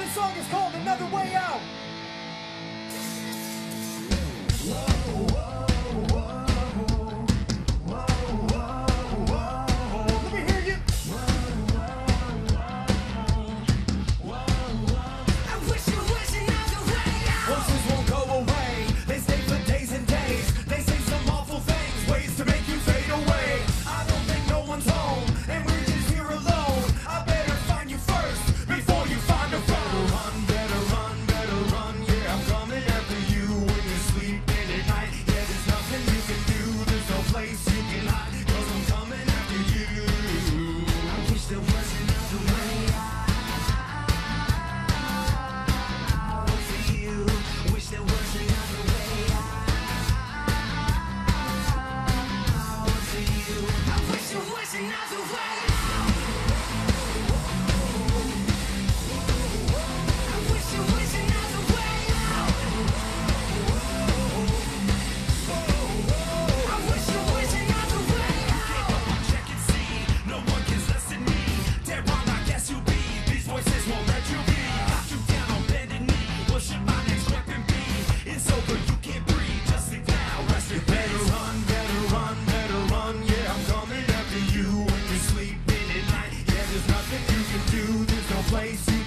This song is called Another Way Out. not to fight places.